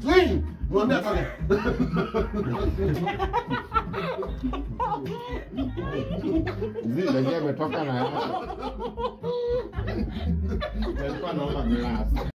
全員飲んでやったね。Zii daqui é melhor pra caralho. Melhor pra não, pra graça.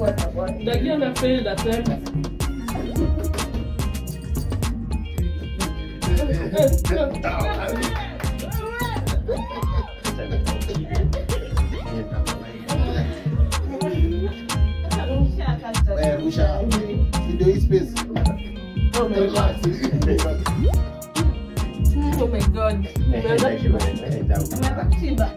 Najua na feel the same. Eh, rusha. Ndio hii space. Oh my god. Oh my god. Umeanza kusimamisha. Simamisha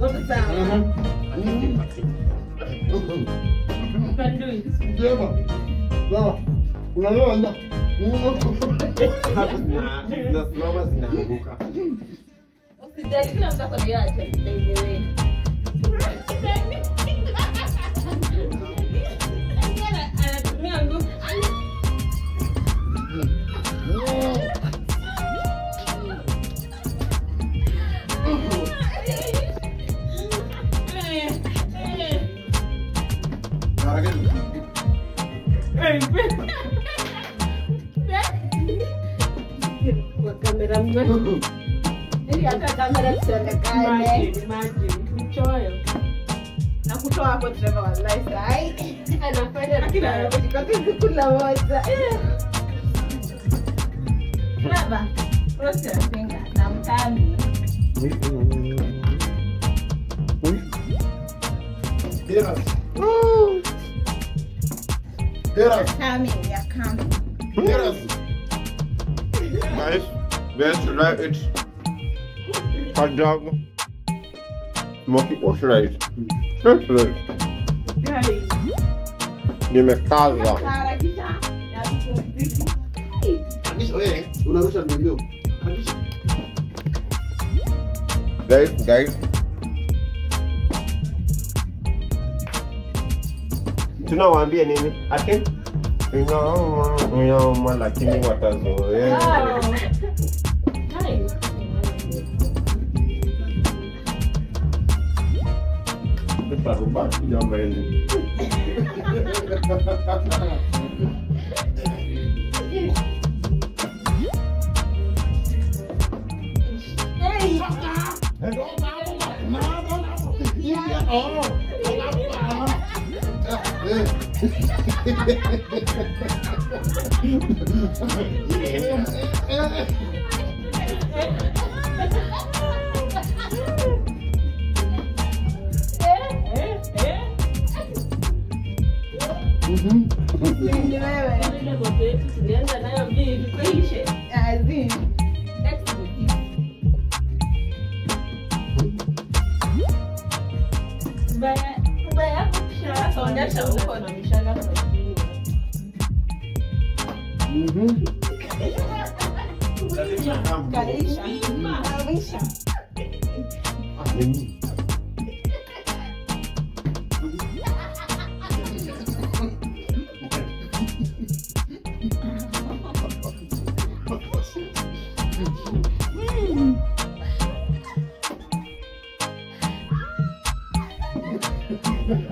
Look at that. Mm-hmm. Mm-hmm. Can do it. maisha anafanya kila kazi kula moja baba rosti anapinga na mtami Heroes. Woo! Heroes. Coming, they are coming. Heroes. Guys, where should I eat? Hot dog. Smoky, what should I eat? What should I eat? Ni mekaza. Guys, guys. Tunawaambia nini? Ati inauma, inauma lakini watazoea. Tutarubaki jamani. Eh, Ni wewe. Ile ngozi yetu tulianza nayo mbili kuishe. Azim. Next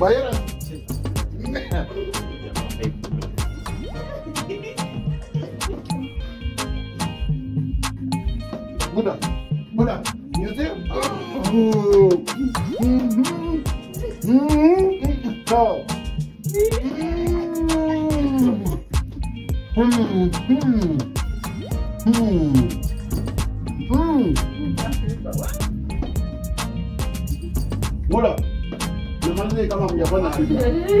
baya kushara. Onyesha huko 뭐다 뭐다 여보세요? Voilà. Demandez comment il n'y a pas d'arrivée.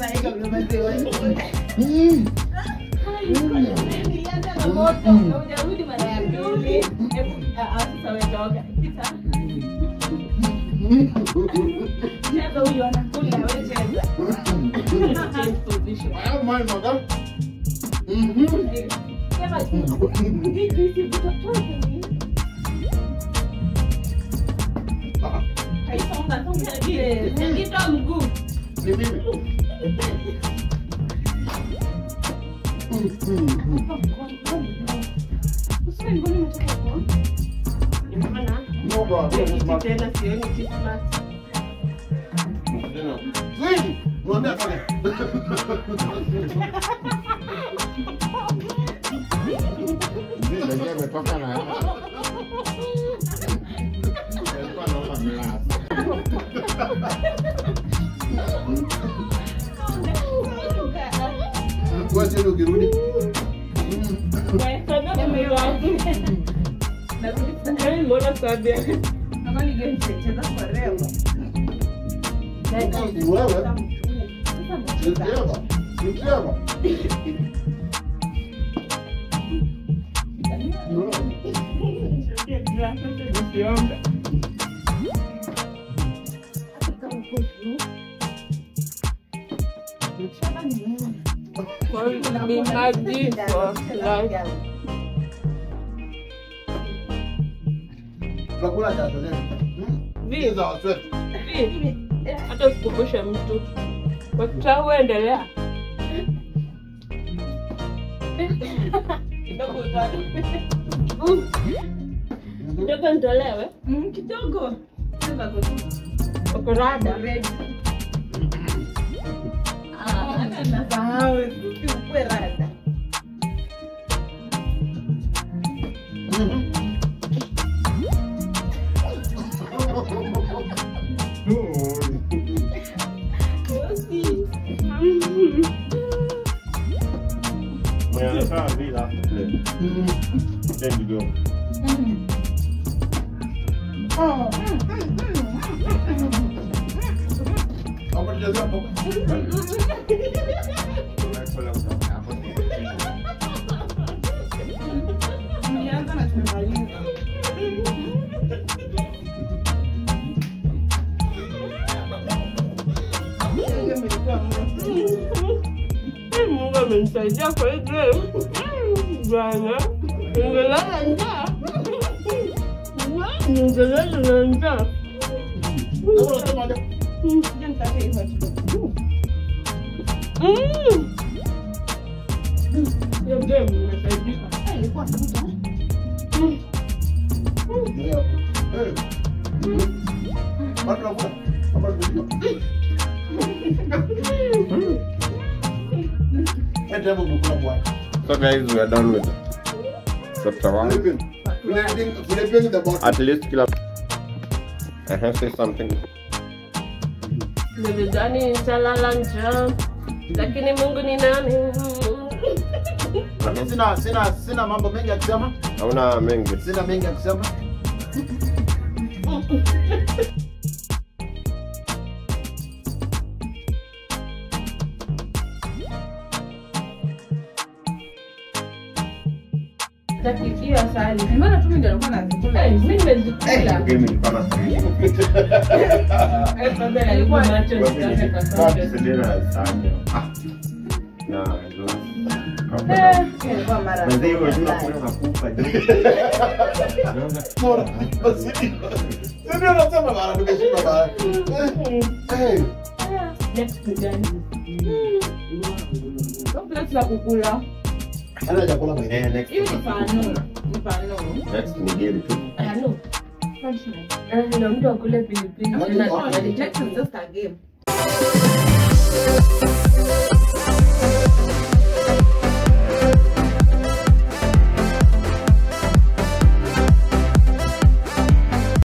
Mhm. Oh. Hmm. Hmm. Hmm. Hmm. Buda. Nimalize kama mjafanya kitu. Relax. Upa. Upa. Hey, calm down. Calm down. Nilianza mguu. Usiwe mbona umetoka kwa? Ndio maana bro. Tena sioni Christmas. Swing! should be Hata usikumbushe mtu. Watoto endelea. Kidogo nitolewe? Mm, kidogo. Okorada. 뭔가 민사이야 그래 좋아하냐? 이거 나간다 이거 나간다 이거 나간다 So guys, we are done with chapter one. At least, uh -huh, say something. Nilidhani nitalala njaa, lakini Mungu ni nani? Sina sina sina mambo mengi ya kusema. Hauna mengi. Sina mengi ya kusema. Takikiwa sali. Mbona tu ndio alikuwa anazikula? Mimi nimezikula. Mimi nilipata sali. Eh, sasa alikuwa anacho nitaka kwa sababu sendera sali. Ah. Na Next kujani. Kompleksi la kukula. Ana chakula. Even if I know, if I know. Next ni geli tu. I know. Na mtu akule pilipili. Next is just a game.